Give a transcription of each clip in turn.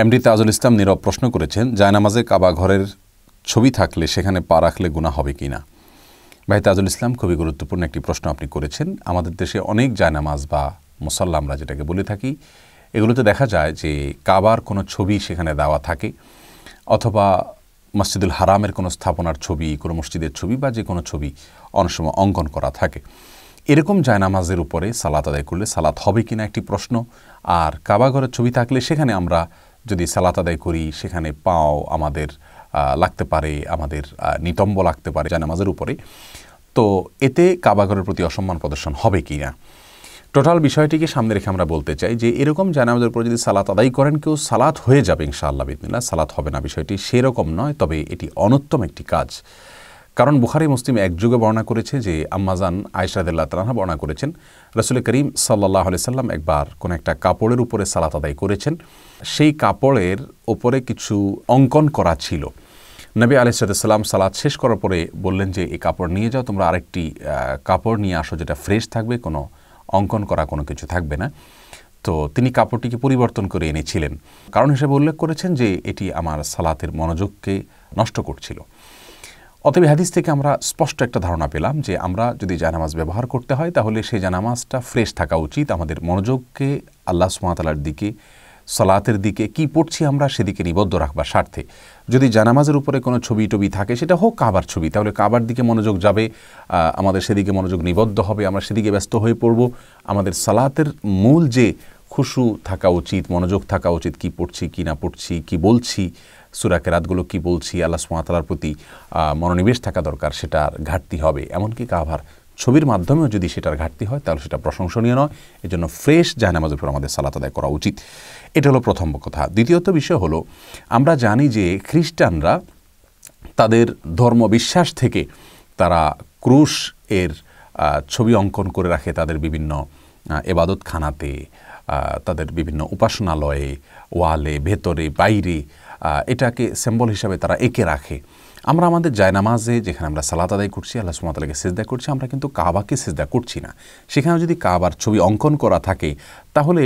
MD Tajul Islam নীরব প্রশ্ন করেছেন, জায়নামাজে কাবা ঘরের ছবি থাকলে সেখানে পা রাখলে গুণা হবে কি না ভাই, তাজুল ইসলাম, খুবই গুরুত্বপূর্ণ একটি প্রশ্ন আপনি করেছেন। আমাদের দেশে অনেক জায়নামাজ বা মুসল্লা আমরা যেটাকে বলে থাকি, এগুলোতে দেখা যায় যে কাবার কোনো ছবি সেখানে দেওয়া থাকে, অথবা মসজিদুল হারামের কোনো স্থাপনার ছবি, কোনো মসজিদের ছবি বা যে কোনো ছবি অনেক সময় অঙ্কন করা থাকে। এরকম জায়নামাজের উপরে সালাত আদায় করলে সালাত হবে কিনা একটি প্রশ্ন, আর কাবাঘরের ছবি থাকলে সেখানে আমরা যদি সালাত আদায় করি, সেখানে পাও আমাদের লাগতে পারে, আমাদের নিতম্ব লাগতে পারে জায়নামাজের উপরে। তো এতে কাবাঘরের প্রতি অসম্মান প্রদর্শন হবে কি না? টোটাল বিষয়টিকে সামনে রেখে আমরা বলতে চাই যে, এরকম জানামাজের উপর যদি সালাত আদায় করেন, কেউ সালাত হয়ে যাবে ইনশাআল্লাহ বিদিনা সালাত হবে না বিষয়টি সেরকম নয়, তবে এটি অনত্তম একটি কাজ। কারণ বুখারি মুসলিম একযুগে বর্ণনা করেছে যে আম্মাজান আয়সাদুল্লাহ তালাহা বর্ণনা করেছেন, রসুল করিম সাল্লাহ আলি সাল্লাম একবার কোনো একটা কাপড়ের উপরে সালাত আদায় করেছেন। সেই কাপড়ের ওপরে কিছু অঙ্কন করা ছিল। নবী আলিসাল্লাম সালাদ শেষ করার পরে বললেন যে, এই কাপড় নিয়ে যাও, তোমরা আরেকটি কাপড় নিয়ে আসো যেটা ফ্রেশ থাকবে, কোনো অঙ্কন করা কোনো কিছু থাকবে না। তো তিনি কাপড়টিকে পরিবর্তন করে এনেছিলেন। কারণ হিসেবে উল্লেখ করেছেন যে, এটি আমার সালাতের মনোযোগকে নষ্ট করছিল। অতএব হাদিস থেকে আমরা স্পষ্ট একটা ধারণা পেলাম যে আমরা যদি জানামাজ ব্যবহার করতে হয়, তাহলে সেই জানামাজটা ফ্রেশ থাকা উচিত। আমাদের মনোযোগকে আল্লাহ সুমাতালার দিকে, সলাতের দিকে কি পড়ছি আমরা সেদিকে নিবদ্ধ রাখবার স্বার্থে। যদি জানামাজের উপরে কোনো ছবি টবি থাকে, সেটা হোক কাবার ছবি, তাহলে কাবার দিকে মনোযোগ যাবে আমাদের সেদিকে মনোযোগ নিবদ্ধ হবে, আমরা সেদিকে ব্যস্ত হয়ে পড়ব। আমাদের সালাতের মূল যে খুশু থাকা উচিত, মনোযোগ থাকা উচিত, কি পড়ছি, কি না পড়ছি, কি বলছি, সুরাকে, রাতগুলো কি বলছি, আল্লাহ সুমাতালার প্রতি মনোনিবেশ থাকা দরকার, সেটার ঘাটতি হবে। এমনকি কাভার ছবির মাধ্যমেও যদি সেটার ঘাটতি হয়, তাহলে সেটা প্রশংসনীয় নয়। এজন্য ফ্রেশ জাহানামাজের উপর আমাদের সালাত আদায় করা উচিত। এটা হলো প্রথম কথা। দ্বিতীয়ত বিষয় হলো, আমরা জানি যে খ্রিস্টানরা তাদের ধর্ম বিশ্বাস থেকে তারা ক্রুশ এর ছবি অঙ্কন করে রাখে তাদের বিভিন্ন এবাদতখানাতে তাদের বিভিন্ন উপাসনালয়ে, ওয়ালে, ভেতরে, বাইরে এটাকে সিম্বল হিসাবে তারা এঁকে রাখে। আমরা আমাদের জায়নামাজে যেখানে আমরা সালাত আদায় করছি, আল্লাহ সুমাতালাকে সেজদা করছি, আমরা কিন্তু কাবাকে সেজদা করছি না। সেখানে যদি কাবার ছবি অঙ্কন করা থাকে, তাহলে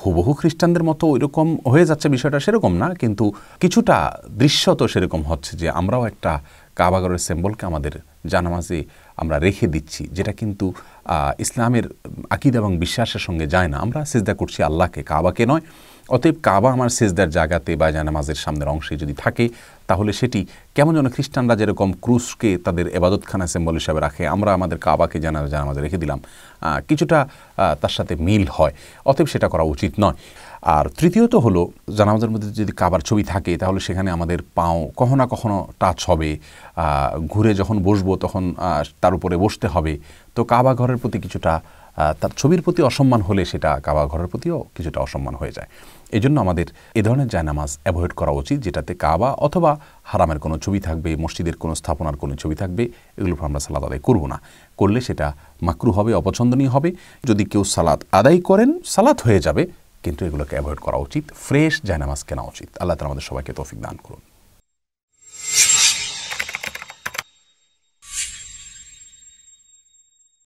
হুবহু খ্রিস্টানদের মতো ওইরকম হয়ে যাচ্ছে বিষয়টা সেরকম না, কিন্তু কিছুটা দৃশ্য তো সেরকম হচ্ছে যে আমরাও একটা কাবাগরের সিম্বলকে আমাদের জানামাজে আমরা রেখে দিচ্ছি, যেটা কিন্তু ইসলামের আকিদ এবং বিশ্বাসের সঙ্গে যায় না। আমরা সেজদা করছি আল্লাহকে, কাবাকে নয়। অতএব কাবা আমার সেজদার জায়গাতে বা জানামাজের সামনের অংশে যদি থাকে, তাহলে সেটি কেমন যেন খ্রিস্টানরা যেরকম ক্রুশকে তাদের এবাদতখানা সিম্বল হিসাবে রাখে, আমরা আমাদের কাবাকে জানা, জানামাজে রেখে দিলাম। কিছুটা তার সাথে মিল হয়। অতএব সেটা করা উচিত নয়। আর তৃতীয়ত হলো, জানামাজের মধ্যে যদি কাবার ছবি থাকে, তাহলে সেখানে আমাদের পাও কখনো না কখনো টাচ হবে। ঘুরে যখন বসবো তখন তার উপরে বসতে হবে। তো কাবা ঘরের প্রতি কিছুটা তার ছবির প্রতি অসম্মান হলে সেটা কাবা ঘরের প্রতিও কিছুটা অসম্মান হয়ে যায়। এই জন্য আমাদের এ ধরনের জায়নামাজ অ্যাভয়েড করা উচিত, যেটাতে কাবা অথবা হারামের কোনো ছবি থাকবে, মসজিদের কোনো স্থাপনার কোনো ছবি থাকবে এগুলো আমরা সালাদ আদায় করব না। করলে সেটা মাকরু হবে, অপছন্দনীয় হবে। যদি কেউ সালাদ আদায় করেন সালাদ হয়ে যাবে, কিন্তু এগুলোকে অ্যাভয়েড করা উচিত। ফ্রেশ জায়নামাজ কেনা উচিত। আল্লাহ তালা আমাদের সবাইকে তৌফিক দান করুন।